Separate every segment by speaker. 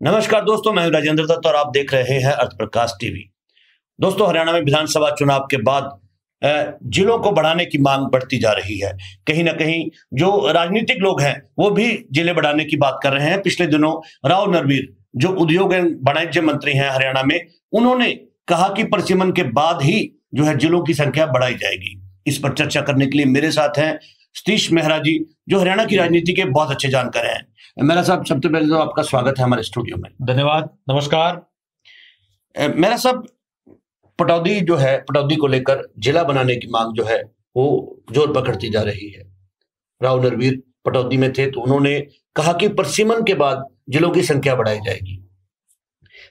Speaker 1: नमस्कार दोस्तों, मैं राजेंद्र दत्त और आप देख रहे हैं अर्थ प्रकाश टीवी। दोस्तों, हरियाणा में विधानसभा चुनाव के बाद जिलों को बढ़ाने की मांग बढ़ती जा रही है। कहीं ना कहीं जो राजनीतिक लोग हैं, वो भी ज़िले बढ़ाने की बात कर रहे हैं। पिछले दिनों राव नरवीर, जो उद्योग एवं वाणिज्य मंत्री हैं हरियाणा में, उन्होंने कहा कि परिसीमन के बाद ही जो है जिलों की संख्या बढ़ाई जाएगी। इस पर चर्चा करने के लिए मेरे साथ हैं सतीश मेहरा जी, जो हरियाणा की राजनीति के बहुत अच्छे जानकार हैं। मेरा साहब सबसे पहले तो आपका स्वागत है हमारे स्टूडियो में।
Speaker 2: धन्यवाद नमस्कार।
Speaker 1: मेरा साहब पटौदी जो है पटौदी को लेकर जिला बनाने की मांग जो है वो ज़ोर पकड़ती जा रही है। राव नरवीर पटौदी में थे तो उन्होंने कहा कि परसिमन के बाद जिलों की संख्या बढ़ाई जाएगी।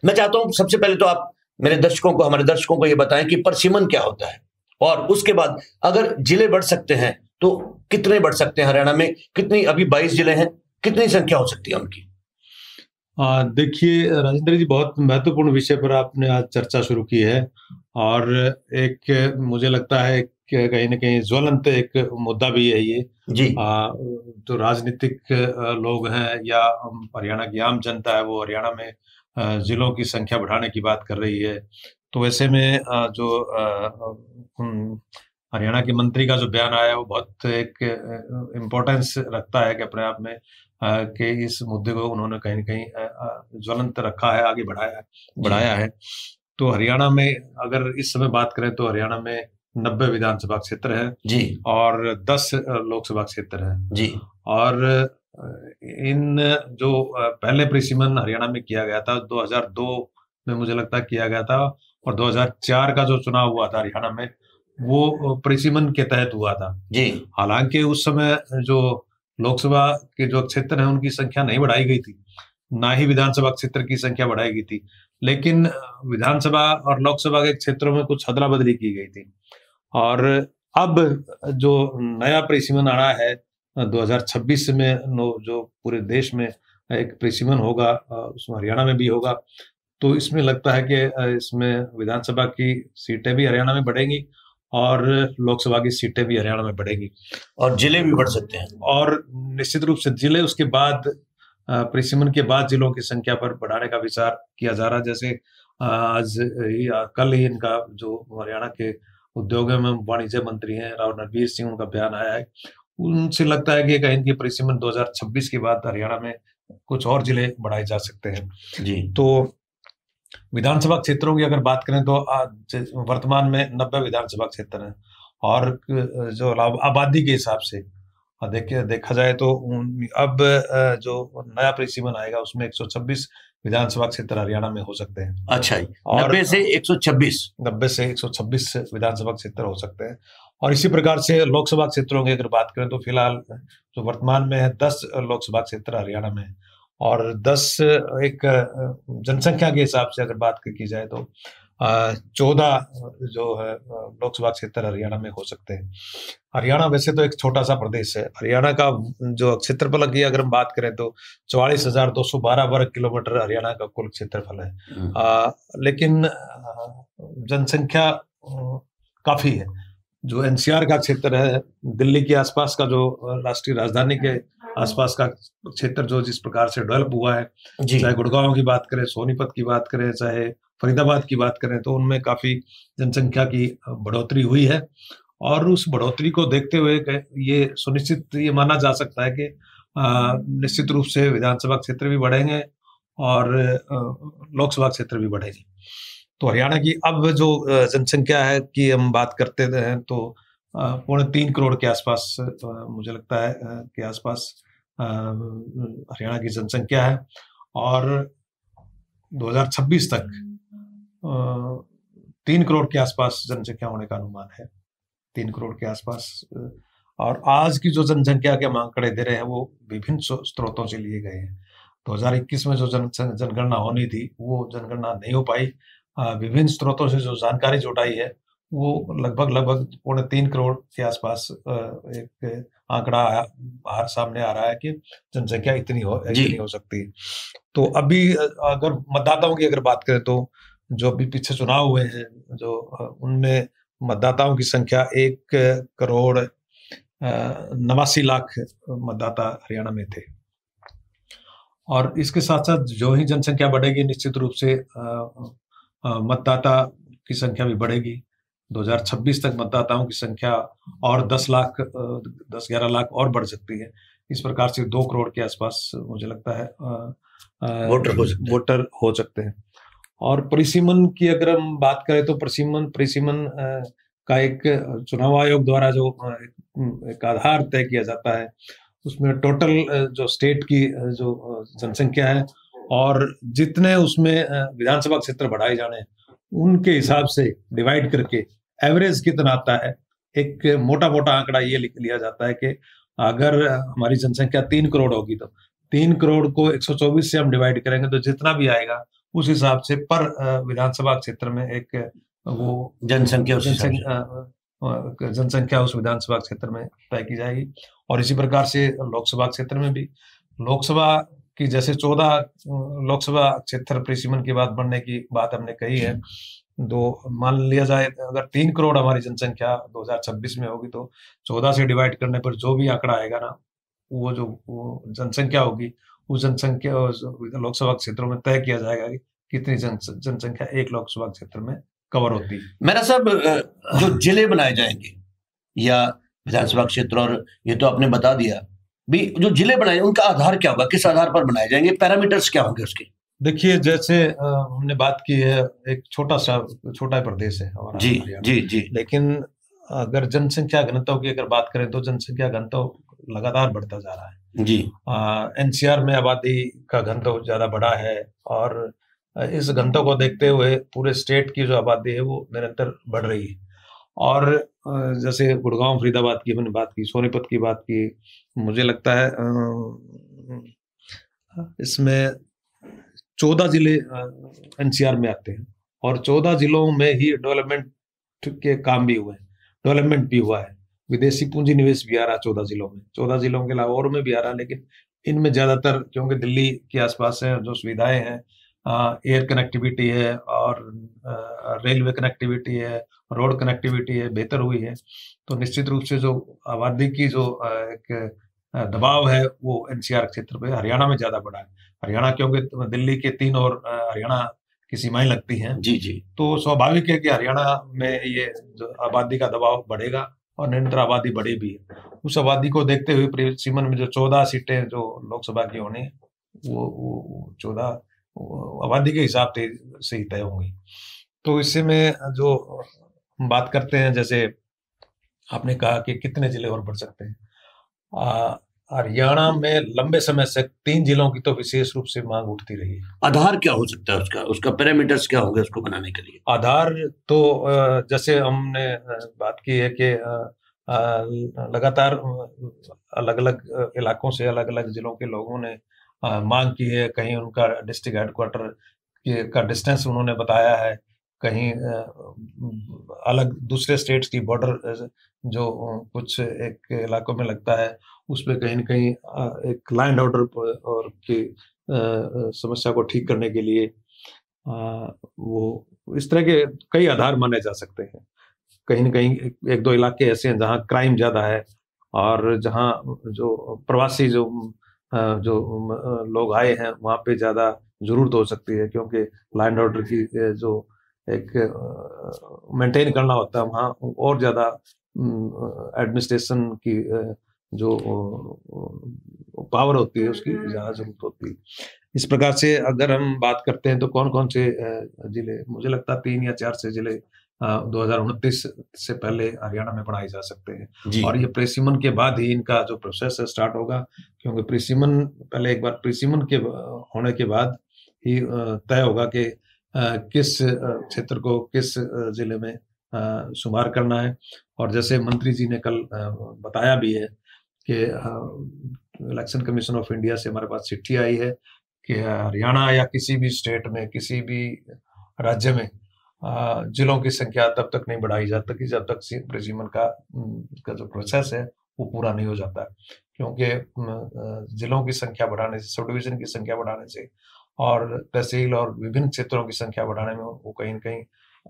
Speaker 1: मैं चाहता हूँ सबसे पहले तो आप मेरे दर्शकों को हमारे दर्शकों को यह बताएँ कि परसिमन क्या होता है। और उसके बाद अगर ज़िले बढ़ सकते हैं तो कितने बढ़ सकते हैं? हरियाणा में कितनी अभी बाईस ज़िले हैं? कितनी संख्या हो सकती है उनकी?
Speaker 2: देखिए राजेंद्र जी बहुत महत्वपूर्ण विषय पर आपने आज चर्चा शुरू की है और एक मुझे लगता है कहीं ना कहीं ज्वलंत एक मुद्दा भी है ये।
Speaker 1: जी।
Speaker 2: आ, तो राजनीतिक लोग हैं या हरियाणा की आम जनता है वो हरियाणा में जिलों की संख्या बढ़ाने की बात कर रही है। तो ऐसे में जो हरियाणा के मंत्री का जो बयान आया वो बहुत एक इम्पोर्टेंस रखता है कि अपने आप में कि इस मुद्दे को उन्होंने कहीं ना कहीं ज्वलंत रखा है आगे बढ़ाया बढ़ाया है। तो हरियाणा में अगर इस समय बात करें तो हरियाणा में नब्बे विधानसभा क्षेत्र है
Speaker 1: जी।
Speaker 2: और दस लोकसभा क्षेत्र है।
Speaker 1: जी।
Speaker 2: और इन जो पहले परिसीमन हरियाणा में किया गया था 2002 में मुझे लगता है किया गया था और 2004 का जो चुनाव हुआ था हरियाणा में वो परिसीमन के तहत हुआ था।
Speaker 1: जी।
Speaker 2: हालाँकि उस समय जो लोकसभा के जो क्षेत्र है, उनकी संख्या नहीं बढ़ाई गई थी। ना ही विधानसभा क्षेत्र की संख्या बढ़ाई गई थी। लेकिन, विधानसभा और लोकसभा के क्षेत्रों में कुछ अदला बदली की गई थी। और अब जो नया परिसीमन आ रहा है 2026 में जो पूरे देश में एक परिसीमन होगा, उसमें हरियाणा में भी होगा तो इसमें लगता है कि, इसमें विधानसभा की सीटें भी हरियाणा में बढ़ेंगी और लोकसभा की सीटें भी हरियाणा में बढ़ेगी।
Speaker 1: और ज़िले भी बढ़ सकते हैं।
Speaker 2: और निश्चित रूप से ज़िले उसके बाद परिसीमन के बाद जिलों की संख्या पर बढ़ाने का विचार किया जा रहा है। जैसे आज या कल ही इनका जो हरियाणा के उद्योग एवं वाणिज्य मंत्री हैं राव नरवीर सिंह उनका बयान आया है। उनसे लगता है कि कहीं की परिसीमन 2026 के बाद हरियाणा में कुछ और ज़िले बढ़ाए जा सकते हैं।
Speaker 1: जी।
Speaker 2: तो विधानसभा क्षेत्रों की अगर बात करें तो वर्तमान में नब्बे विधानसभा क्षेत्र हैं। और जो आबादी के हिसाब से देखिए देखा जाए तो अब जो नया परिसीमन आएगा उसमें 126 विधानसभा क्षेत्र हरियाणा में हो सकते हैं।
Speaker 1: अच्छा नब्बे से 126
Speaker 2: नब्बे से 126 विधानसभा क्षेत्र हो सकते हैं। और इसी प्रकार से लोकसभा क्षेत्रों की अगर बात करें तो फ़िलहाल जो वर्तमान में है दस लोकसभा क्षेत्र हरियाणा में है। और 10 एक जनसंख्या के हिसाब से अगर बात की जाए तो चौदह जो है लोकसभा क्षेत्र हरियाणा में हो सकते हैं। हरियाणा वैसे तो एक छोटा सा प्रदेश है। हरियाणा का जो क्षेत्रफल की अगर हम बात करें तो चौवालीस हज़ार दो सौ बारह वर्ग किलोमीटर हरियाणा का कुल क्षेत्रफल है। हम्म। आ, लेकिन जनसंख्या काफ़ी है। जो एनसीआर का क्षेत्र है दिल्ली के आसपास का जो राष्ट्रीय राजधानी के आसपास का क्षेत्र जो जिस प्रकार से डेवलप हुआ है चाहे गुड़गांव की बात करें सोनीपत की बात करें चाहे फरीदाबाद की बात करें तो उनमें काफ़ी जनसंख्या की बढ़ोतरी हुई है। और उस बढ़ोतरी को देखते हुए ये सुनिश्चित ये माना जा सकता है कि निश्चित रूप से विधानसभा क्षेत्र भी बढ़ेंगे और लोकसभा क्षेत्र भी बढ़ेंगे। तो हरियाणा की अब जो जनसंख्या है की हम बात करते हैं तो पौने तीन करोड़ के आसपास मुझे लगता है के आसपास हरियाणा की जनसंख्या है और 2026 तक तीन करोड़ के आसपास जनसंख्या होने का अनुमान है। तीन करोड़ के आसपास और आज की जो जनसंख्या के आंकड़े दे रहे हैं वो विभिन्न स्रोतों से लिए गए हैं। 2021 में जो जन जनगणना होनी थी, वो जनगणना नहीं हो पाई। विभिन्न स्रोतों से जो जानकारी जुटाई है, वो लगभग लगभग पौने तीन करोड़ के आसपास एक आंकड़ा बाहर सामने आ रहा है कि जनसंख्या इतनी हो इतनी हो सकती। है तो अभी अगर मतदाताओं की अगर बात करें तो जो अभी पीछे चुनाव हुए हैं जो उनमें मतदाताओं की संख्या एक करोड़ नवासी लाख मतदाता हरियाणा में थे। और इसके साथ साथ जो ही जनसंख्या बढ़ेगी निश्चित रूप से मतदाता की संख्या भी बढ़ेगी। 2026 तक मतदाताओं की संख्या और 10 लाख 10 11 लाख और बढ़ सकती है। इस प्रकार से दो करोड़ के आसपास मुझे लगता है वोटर हो सकते वोटर हो सकते हैं। और परिसीमन की अगर हम बात करें तो परिसीमन परिसीमन का एक चुनाव आयोग द्वारा जो एक आधार तय किया जाता है उसमें टोटल जो स्टेट की जो जनसंख्या है और जितने उसमें विधानसभा क्षेत्र बढ़ाए जाने उनके हिसाब से डिवाइड करके एवरेज कितना आता है एक मोटा मोटा आंकड़ा ये लिख लिया जाता है कि अगर हमारी जनसंख्या तीन करोड़ होगी तो तीन करोड़ को 124 से हम डिवाइड करेंगे तो जितना भी आएगा उस हिसाब से पर विधानसभा क्षेत्र में एक वो
Speaker 1: जनसंख्या
Speaker 2: जनसंख्या उस विधानसभा क्षेत्र में तय की जाएगी। और इसी प्रकार से लोकसभा क्षेत्र में भी। लोकसभा की जैसे चौदह लोकसभा क्षेत्र परिसीमन की बात बढ़ने की बात हमने कही है दो मान लिया जाए, अगर तीन करोड़ हमारी जनसंख्या 2026 में होगी तो चौदह से डिवाइड करने पर जो भी आंकड़ा आएगा ना, वो जो जनसंख्या होगी, उस जनसंख्या लोकसभा क्षेत्रों में तय किया जाएगा कि कितनी जनसंख्या एक लोकसभा क्षेत्र में कवर होती है।
Speaker 1: मेरा साहब जो ज़िले बनाए जाएँगे, या विधानसभा क्षेत्र, और ये तो आपने बता दिया भी जो ज़िले बनाए उनका आधार क्या होगा? किस आधार पर बनाए जाएँगे? पैरामीटर्स क्या होंगे उसके?
Speaker 2: देखिए जैसे हमने बात की है एक छोटा सा छोटा प्रदेश है
Speaker 1: हमारा जी जी जी।
Speaker 2: लेकिन अगर जनसंख्या घनत्व की अगर बात करें तो जनसंख्या घनत्व लगातार बढ़ता जा रहा है।
Speaker 1: जी।
Speaker 2: एनसीआर में आबादी का घनत्व ज़्यादा बड़ा है और इस घनत्व को देखते हुए पूरे स्टेट की जो आबादी है वो निरंतर बढ़ रही है। और जैसे गुड़गांव, फरीदाबाद की हमने बात की, सोनीपत की बात की, मुझे लगता है इसमें चौदह ज़िले एनसीआर में आते हैं और चौदह जिलों में ही डेवलपमेंट के काम भी हुए हैं। डेवलपमेंट भी हुआ है। विदेशी पूंजी निवेश भी आ रहा है चौदह जिलों में। चौदह जिलों के अलावा और में भी आ रहा है, लेकिन इनमें ज़्यादातर, क्योंकि दिल्ली के आसपास है, जो सुविधाएँ हैं एयर कनेक्टिविटी है और रेलवे कनेक्टिविटी है रोड कनेक्टिविटी है बेहतर हुई है। तो निश्चित रूप से जो आबादी की जो एक दबाव है वो एनसीआर क्षेत्र पे हरियाणा में ज़्यादा बढ़ा है। हरियाणा क्योंकि दिल्ली के तीन और हरियाणा की सीमाएँ लगती हैं।
Speaker 1: जी जी।
Speaker 2: तो स्वाभाविक है कि हरियाणा में ये जो आबादी का दबाव बढ़ेगा और निरंतर आबादी बढ़ी भी है। उस आबादी को देखते हुए सीमन में जो चौदह सीटें जो लोकसभा की होनी है वो, वो चौदह आबादी के हिसाब से ही तय होंगी। तो इससे में जो बात करते हैं जैसे आपने कहा कि कितने ज़िले और बढ़ सकते हैं। हरियाणा में लंबे समय से तीन जिलों की तो विशेष रूप से मांग उठती रही है।
Speaker 1: आधार क्या हो सकता है उसका? उसका पैरामीटर्स क्या होंगे उसको बनाने के लिए?
Speaker 2: आधार तो जैसे हमने बात की है कि लगातार अलग अलग इलाकों से अलग अलग जिलों के लोगों ने मांग की है, कहीं उनका डिस्ट्रिक्ट हेडक्वार्टर का डिस्टेंस उन्होंने बताया है, कहीं अलग दूसरे स्टेट्स की बॉर्डर जो कुछ एक इलाकों में लगता है, उस पर कहीं ना कहीं एक लैंड ऑर्डर और की समस्या को ठीक करने के लिए वो इस तरह के कई आधार माने जा सकते हैं। कहीं ना कहीं एक दो इलाके ऐसे हैं जहाँ क्राइम ज़्यादा है, और जहाँ जो प्रवासी जो जो लोग आए हैं वहाँ पे ज़्यादा ज़रूरत हो सकती है क्योंकि लैंड ऑर्डर की जो एक मेंटेन करना होता है वहाँ और ज़्यादा एडमिनिस्ट्रेशन की जो पावर होती है उसकी ज़्यादा ज़रूरत होती है। इस प्रकार से अगर हम बात करते हैं तो कौन कौन से ज़िले मुझे लगता है तीन या चार से ज़िले दो हज़ार उनतीस से पहले हरियाणा में पढ़ाए जा सकते हैं। और ये प्रेसिमन के बाद ही इनका जो प्रोसेस है स्टार्ट होगा क्योंकि प्रेसिमन पहले एक बार प्रेसिमन के होने के बाद ही तय होगा कि किस क्षेत्र को किस ज़िले में शुमार करना है। और जैसे मंत्री जी ने कल बताया भी है कि इलेक्शन कमीशन ऑफ़ इंडिया से हमारे पास चिट्ठी आई है कि हरियाणा या किसी भी स्टेट में किसी भी राज्य में जिलों की संख्या तब तक नहीं बढ़ाई जा सकती जब तक प्रजीवन का का जो प्रोसेस है, वो पूरा नहीं हो जाता। क्योंकि जिलों की संख्या बढ़ाने से सब डिविजन की संख्या बढ़ाने से और तहसील और विभिन्न क्षेत्रों की संख्या बढ़ाने में वो कहीं ना कहीं,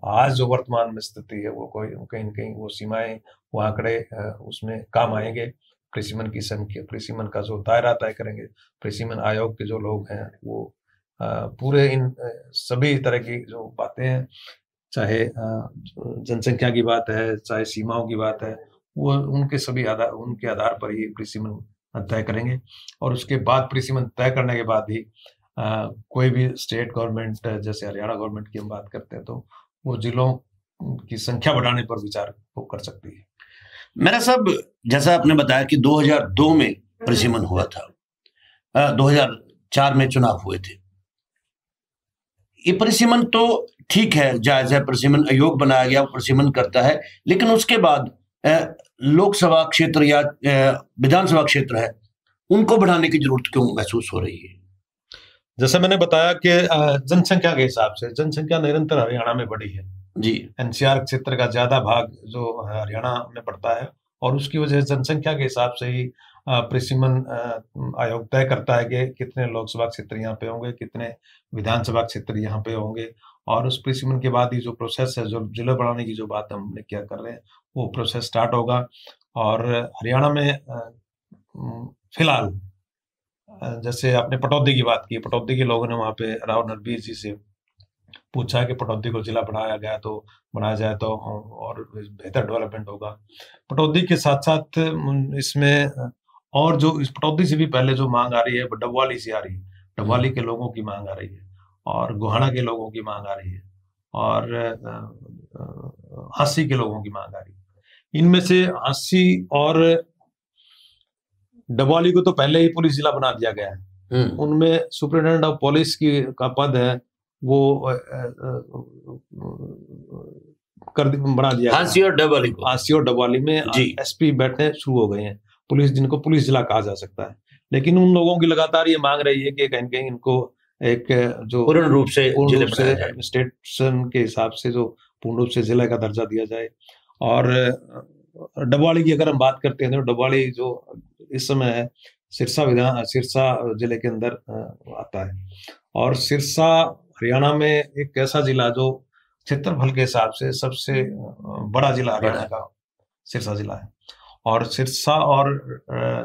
Speaker 2: आज जो वर्तमान में स्थिति है, वो कोई कहीं ना कहीं वो सीमाएँ, वो आंकड़े उसमें काम आएँगे। कृषिमन की संख्या, कृषिमन का जो दायरा तय करेंगे, कृषिमन आयोग के जो लोग हैं, वो पूरे इन सभी तरह की जो बातें हैं चाहे जनसंख्या की बात है चाहे सीमाओं की बात है वो उनके सभी आधार उनके आधार पर ही प्रिसीमन तय करेंगे। और उसके बाद प्रिसीमन तय करने के बाद ही आ, कोई भी स्टेट गवर्नमेंट जैसे हरियाणा गवर्नमेंट की हम बात करते हैं तो वो जिलों की संख्या बढ़ाने पर विचार वो कर सकती है।
Speaker 1: मेरा सब जैसा आपने बताया कि 2002 में प्रसिमन हुआ था। आ, 2004 में चुनाव हुए थे। ये परिसीमन तो ठीक है जायज़ है परिसीमन आयोग बनाया गया परिसीमन करता है लेकिन उसके बाद लोकसभा क्षेत्र या विधानसभा क्षेत्र है उनको बढ़ाने की ज़रूरत क्यों महसूस हो रही है?
Speaker 2: जैसे मैंने बताया कि जनसंख्या के हिसाब से जनसंख्या निरंतर हरियाणा में बढ़ी है।
Speaker 1: जी।
Speaker 2: एनसीआर क्षेत्र का ज़्यादा भाग जो हरियाणा में पड़ता है और उसकी वजह से जनसंख्या के हिसाब से ही प्रसिमन आयोग तय करता है कि कितने लोकसभा क्षेत्र यहाँ पे होंगे, कितने विधानसभा क्षेत्र यहाँ पे होंगे और उस प्रसिमन के बाद ही जो प्रोसेस है, जो ज़िले बढ़ाने की जो बात हमने क्या कर रहे हैं, वो प्रोसेस स्टार्ट होगा। और हरियाणा में फ़िलहाल जैसे आपने पटौदी की बात की, पटौदी के लोगों ने वहाँ पे राव नरबीर जी से पूछा कि पटौदी को जिला बनाया गया तो बनाया जाए तो और बेहतर डेवलपमेंट होगा। पटौदी के साथ साथ इसमें और जो इस पटौदी से भी पहले जो मांग आ रही है वो डबवाली से आ रही है। डबवाली के लोगों की मांग आ रही है और गुहाना के लोगों की मांग आ रही है और हँसी के लोगों की मांग आ रही है। इनमें से हँसी और डबवाली को तो पहले ही पुलिस जिला बना दिया गया है। हम्म। उनमें सुप्रिंटेंडेंट ऑफ़ पुलिस की का पद है वो कर बना दिया
Speaker 1: हँसी और डबवाली
Speaker 2: हँसी और डबवाली में एसपी बैठने शुरू हो गए हैं। पुलिस जिनको पुलिस जिला कहा जा सकता है। लेकिन उन लोगों की लगातार ये मांग रही है कि कहीं कहीं इनको एक जो
Speaker 1: पूर्ण रूप से
Speaker 2: पूर्ण रूप से स्टेशन के हिसाब से जो पूर्ण रूप से जिला का दर्जा दिया जाए। और डबवाड़ी की अगर हम बात करते हैं तो डबवाड़ी जो इस समय है सिरसा विधान सिरसा ज़िले के अंदर आता है। और सिरसा हरियाणा में एक ऐसा जिला जो क्षेत्रफल के हिसाब से सबसे बड़ा जिला हरियाणा का सिरसा जिला है। और सिरसा और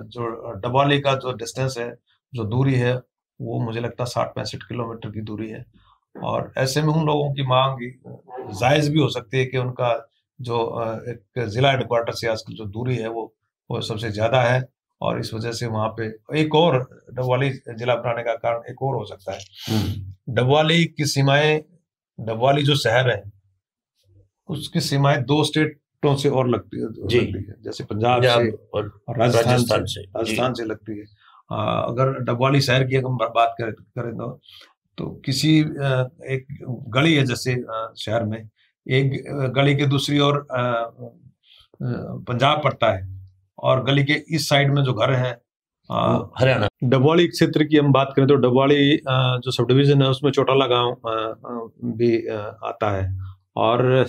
Speaker 2: जो डबाली का जो डिस्टेंस है जो दूरी है वो मुझे लगता है साठ पैंसठ किलोमीटर की दूरी है और ऐसे में उन लोगों की मांग जायज़ भी हो सकती है कि उनका जो एक जिला हेडक्वार्टर से आजकल जो दूरी है वो वो सबसे ज़्यादा है और इस वजह से वहाँ पे एक और डबवाली जिला बनाने का कारण एक और हो सकता है हम्म। डबवाली की सीमाएँ डबवाली जो शहर है उसकी सीमाएँ दो स्टेट तो से और लगती है लगती है। जैसे पंजाब से और राजस्थान से राजस्थान से लगती है। आ, अगर डबवाली शहर की अगर बात करें करें तो तो किसी एक गली है जैसे शहर में एक गली के दूसरी ओर पंजाब पड़ता है और गली के इस साइड में जो घर है
Speaker 1: हरियाणा।
Speaker 2: डबवाली क्षेत्र की हम बात करें तो डबवाली जो सब डिविजन है उसमें चोटाला गाँव भी आता है। और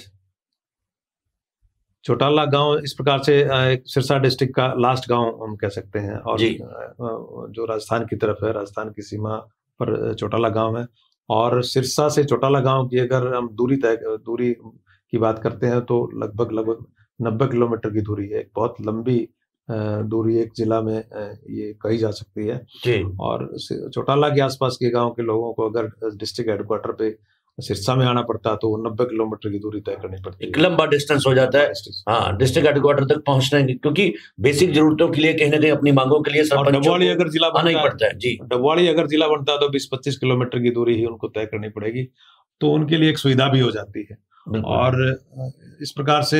Speaker 2: चौटाला गाँव इस प्रकार से एक सिरसा डिस्ट्रिक्ट का लास्ट गाँव हम कह सकते हैं और जो। राजस्थान की तरफ़ है राजस्थान की सीमा पर चौटाला गाँव है। और सिरसा से चौटाला गाँव की अगर हम दूरी तय दूरी की बात करते हैं तो लगभग लगभग नब्बे किलोमीटर की दूरी है। एक बहुत लंबी दूरी एक जिला में ये कही जा सकती है।
Speaker 1: जी।
Speaker 2: और चौटाला के आसपास के गाँव के लोगों को अगर डिस्ट्रिक्ट हेडक्वार्टर पे सिरसा में आना पड़ता तो नब्बे किलोमीटर की दूरी तय करनी पड़ती
Speaker 1: है। लंबा डिस्टेंस हो जाता है। हाँ डिस्ट्रिक्ट हेडक्वार्टर तक पहुँचना क्योंकि बेसिक जरूरतों के लिए कहीं ना कहीं अपनी मांगों के लिए
Speaker 2: डबवाड़ी अगर जिला
Speaker 1: आना ही पड़ता है। जी।
Speaker 2: डबवाड़ी अगर जिला बनता है तो बीस पच्चीस किलोमीटर की दूरी ही उनको तय करनी पड़ेगी तो उनके लिए एक सुविधा भी हो जाती है। और इस प्रकार से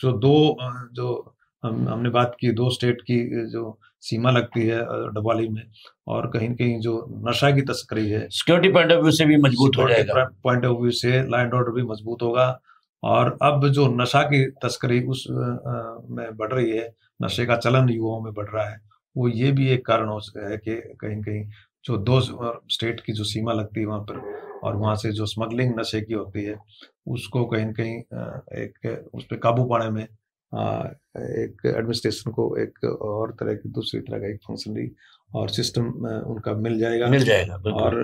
Speaker 2: जो दो जो हम हमने बात की दो स्टेट की जो सीमा लगती है डबाली में और कहीं कहीं जो नशा की तस्करी है
Speaker 1: सिक्योरिटी पॉइंट ऑफ़ व्यू से भी मज़बूत हो जाएगा।
Speaker 2: पॉइंट ऑफ़ व्यू से लैंड ऑर्डर भी मज़बूत होगा और अब जो नशा की तस्करी उस में बढ़ रही है नशे का चलन युवाओं में बढ़ रहा है वो ये भी एक कारण हो सकता है कि कहीं कहीं जो दो स्टेट की जो सीमा लगती है वहाँ पर और वहाँ से जो स्मगलिंग नशे की होती है उसको कहीं कहीं एक उस पर काबू पाने में एक एडमिनिस्ट्रेशन को एक और तरह की दूसरी तरह का एक फंक्शनरी और सिस्टम उनका मिल जाएगा।
Speaker 1: मिल जाएगा
Speaker 2: और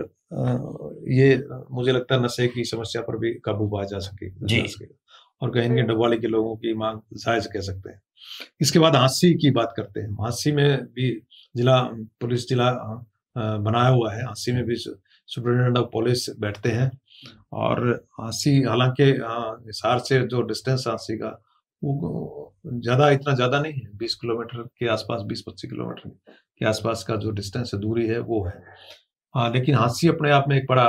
Speaker 2: ये मुझे लगता है नशे की समस्या पर भी काबू पाया जा सके
Speaker 1: जी।
Speaker 2: और कहीं के डबवाली के लोगों की मांग जायज़ कह सकते हैं। इसके बाद हांसी की बात करते हैं। हांसी में भी जिला पुलिस जिला बनाया हुआ है। हांसी में भी सुप्रिंटेंडेंट ऑफ़ पुलिस बैठते हैं। और हांसी हालाँकि हिसार से जो डिस्टेंस हांसी का वो ज़्यादा इतना ज़्यादा नहीं है। बीस किलोमीटर के आसपास बीस पच्चीस किलोमीटर के आसपास का जो डिस्टेंस है दूरी है वो है। हाँ लेकिन हांसी अपने आप में एक बड़ा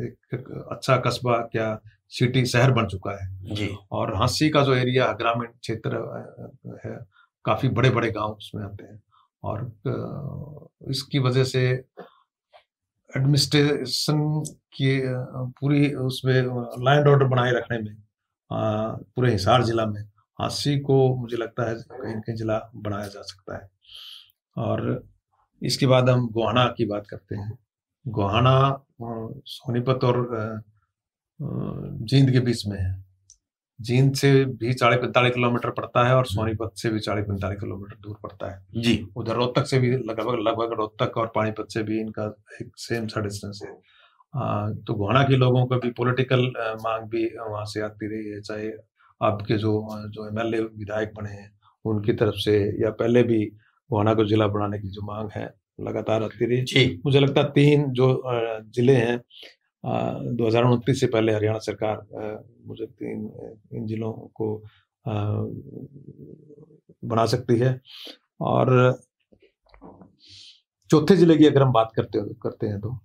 Speaker 2: एक अच्छा कस्बा क्या सिटी शहर बन चुका है।
Speaker 1: जी।
Speaker 2: और हांसी का जो एरिया ग्रामीण क्षेत्र है काफ़ी बड़े बड़े गाँव उसमें आते हैं। और इसकी वजह से एडमिनिस्ट्रेशन की पूरी उसमें लैंड ऑर्डर बनाए रखने में पूरे हिसार जिला में हांसी को मुझे लगता है कहीं कहीं जिला बनाया जा सकता है। और इसके बाद हम गोहाना की बात करते हैं। गोहाना सोनीपत और जींद के बीच में है। जींद से भी चालीस पैंतालीस किलोमीटर पड़ता है और सोनीपत से भी चालीस पैंतालीस किलोमीटर दूर पड़ता है।
Speaker 1: जी।
Speaker 2: उधर रोहतक से भी लगभग लगभग रोहतक और पानीपत से भी इनका एक सेम सा डिस्टेंस है। तो गोहाना के लोगों का भी पॉलिटिकल मांग भी वहाँ से आती रही है चाहे आपके जो जो एमएलए विधायक बने हैं उनकी तरफ़ से या पहले भी गोहाना को जिला बनाने की जो मांग है लगातार आती रही मुझे लगता है तीन जो ज़िले हैं दो हज़ार उनतीस से पहले हरियाणा सरकार मुझे तीन इन जिलों को बना सकती है। और चौथे ज़िले की अगर हम बात करते करते हैं तो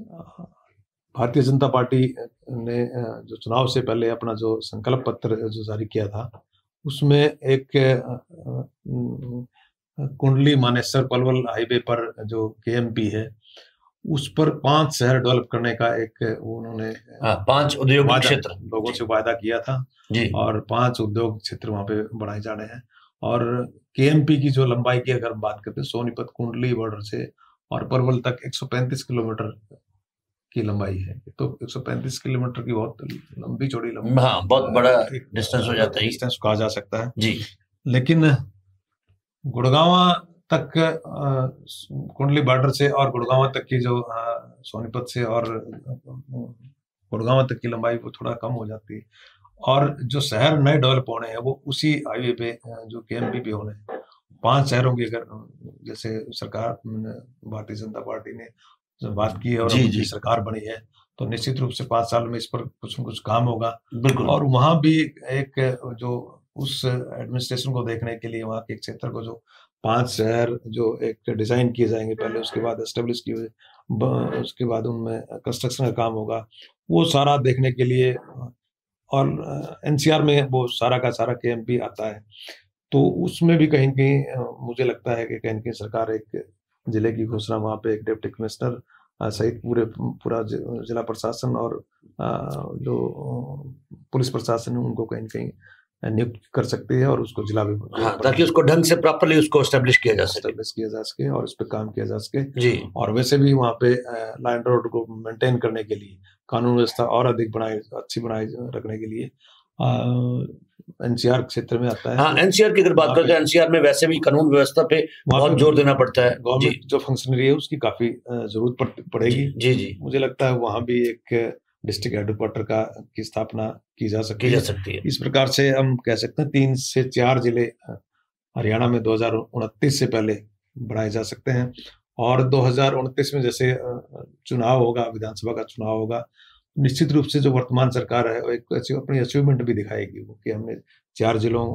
Speaker 2: भारतीय जनता पार्टी ने जो चुनाव से पहले अपना जो संकल्प पत्र जो जारी किया था उसमें एक कुंडली मानेसर पलवल हाईवे पर जो के है उस पर पाँच शहर डेवलप करने का एक उन्होंने
Speaker 1: हाँ, पाँच उद्योग क्षेत्र।
Speaker 2: लोगों से वायदा किया था
Speaker 1: जी।
Speaker 2: और पाँच उद्योग क्षेत्र वहाँ पे बनाए जाने हैं। और के की जो लंबाई की अगर बात करते हैं सोनीपत कुंडली बॉर्डर से और परवल तक 135 किलोमीटर की लंबाई है। तो 135 किलोमीटर की बहुत लंबी चौड़ी लंबी
Speaker 1: हाँ बहुत बड़ा डिस्टेंस हो जाता है।
Speaker 2: डिस्टेंस कहा जा सकता है।
Speaker 1: जी।
Speaker 2: लेकिन गुड़गावा तक कुंडली बॉर्डर से और गुड़गावा तक की जो सोनीपत से और गुड़गावा तक की लंबाई वो थोड़ा कम हो जाती है। और जो शहर नए डेवलप होने हैं वो उसी हाईवे पे जो के एम भी होने हैं। पाँच शहरों की अगर जैसे सरकार भारतीय जनता पार्टी ने बात की है और जी, जी. सरकार बनी है तो निश्चित रूप से पाँच साल में इस पर कुछ न कुछ काम होगा।
Speaker 1: बिल्कुल।
Speaker 2: और वहाँ भी एक जो उस एडमिनिस्ट्रेशन को देखने के लिए वहाँ के क्षेत्र को जो पाँच शहर जो एक डिज़ाइन किए जाएँगे पहले उसके बाद एस्टेब्लिश किए उसके बाद उनमें कंस्ट्रक्शन का काम होगा वो सारा देखने के लिए और एनसीआर में वो सारा का सारा के आता है। तो उसमें भी कहीं कहीं मुझे लगता है कि कहीं कहीं सरकार एक ज़िले की घोषणा वहाँ पे एक डिप्टी कमिश्नर सहित पूरे पूरा जिला प्रशासन और जो पुलिस प्रशासन है उनको कहीं कहीं नियुक्त कर सकती है और उसको जिला भी
Speaker 1: हाँ, ताकि उसको ढंग से प्रॉपरली उसको स्टेब्लिश किया जा सके।
Speaker 2: किया जा सके और उस पर काम किया जा सके।
Speaker 1: जी।
Speaker 2: और वैसे भी वहाँ पे लाइन रोड को मेंटेन करने के लिए कानून व्यवस्था और अधिक बनाए अच्छी बनाए रखने के लिए एनसीआर क्षेत्र में आता है।
Speaker 1: हाँ एनसीआर की अगर बात करें तो एनसीआर में वैसे भी कानून व्यवस्था पे बहुत ज़ोर देना पड़ता है।
Speaker 2: गवर्नमेंट जो। फंक्शनरी है उसकी काफ़ी ज़रूरत पड़ेगी।
Speaker 1: जी जी
Speaker 2: मुझे लगता है वहाँ भी एक डिस्ट्रिक्ट हेडक्वार्टर का की स्थापना की जा सकती
Speaker 1: की जा सकती है।
Speaker 2: इस प्रकार से हम कह सकते हैं तीन से चार ज़िले हरियाणा में दो हज़ार उनतीस से पहले बढ़ाए जा सकते हैं। और दो हज़ार उनतीस में जैसे चुनाव होगा विधानसभा का चुनाव होगा निश्चित रूप से जो वर्तमान सरकार है एक अपनी अचीवमेंट भी दिखाएगी वो कि हमने चार जिलों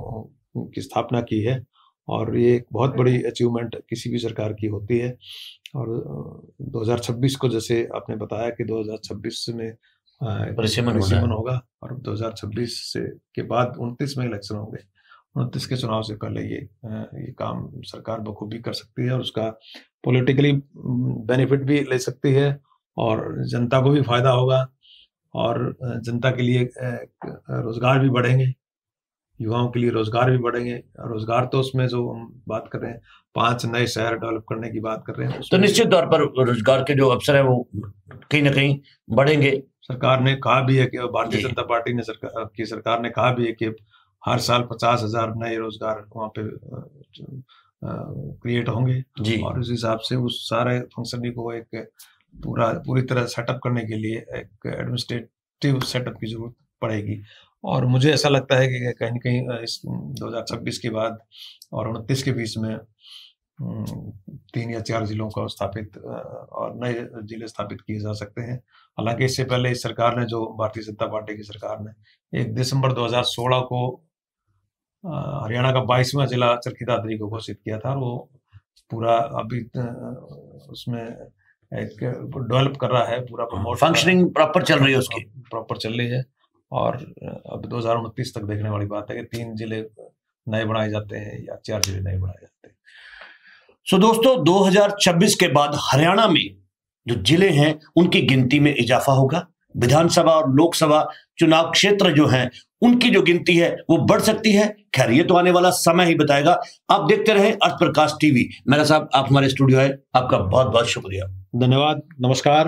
Speaker 2: की स्थापना की है और ये एक बहुत बड़ी अचीवमेंट किसी भी सरकार की होती है। और 2026 को जैसे आपने बताया कि 2026 में
Speaker 1: परिसीमन
Speaker 2: होगा और 2026 से के बाद 29 में इलेक्शन होंगे। उनतीस के चुनाव से पहले ये ये काम सरकार बखूबी कर सकती है और उसका पॉलिटिकली बेनिफिट भी ले सकती है और जनता को भी फ़ायदा होगा। और जनता के लिए रोज़गार भी बढ़ेंगे युवाओं के लिए रोज़गार भी बढ़ेंगे रोज़गार तो उसमें जो हम बात कर रहे हैं पाँच नए शहर डेवलप करने की बात कर रहे हैं
Speaker 1: तो निश्चित तौर पर रोज़गार के जो अवसर है वो कहीं ना कहीं बढ़ेंगे।
Speaker 2: सरकार ने कहा भी है कि भारतीय जनता पार्टी ने सरकार की सरकार ने कहा भी है कि हर साल पचास हज़ार नए रोज़गार वहाँ पे क्रिएट होंगे। और उस हिसाब से उस सारे फंक्शनरी को एक पूरा, पूरी तरह सेटअप करने के लिए एक एडमिनिस्ट्रेटिव सेटअप की ज़रूरत पड़ेगी। और मुझे ऐसा लगता है कि कहीं ना कहीं इस 2026 के बाद और उनतीस के बीच में तीन या चार जिलों को स्थापित और नए ज़िले स्थापित किए जा सकते हैं। हालाँकि इससे पहले इस सरकार ने, जो भारतीय जनता पार्टी की सरकार ने, एक दिसंबर 2016 को हरियाणा का बाईसवां जिला चरखी दादरी को घोषित किया था और वो पूरा अभी उसमें डेवलप कर रहा है पूरा
Speaker 1: फंक्शनिंग प्रॉपर चल रही है उसकी।
Speaker 2: प्रॉपर चल रही है और अब दो हज़ार उनतीस तक देखने वाली बात है कि तीन ज़िले नए बनाए जाते हैं या चार ज़िले नए बनाए जाते हैं।
Speaker 1: सो दोस्तों 2026 के बाद हरियाणा में जो ज़िले हैं उनकी गिनती में इजाफा होगा। विधानसभा और लोकसभा चुनाव क्षेत्र जो हैं उनकी जो गिनती है वो बढ़ सकती है। खैर ये तो आने वाला समय ही बताएगा। आप देखते रहे अर्थ प्रकाश टीवी। मेरा साहब आप हमारे स्टूडियो है आपका बहुत बहुत शुक्रिया।
Speaker 2: धन्यवाद नमस्कार।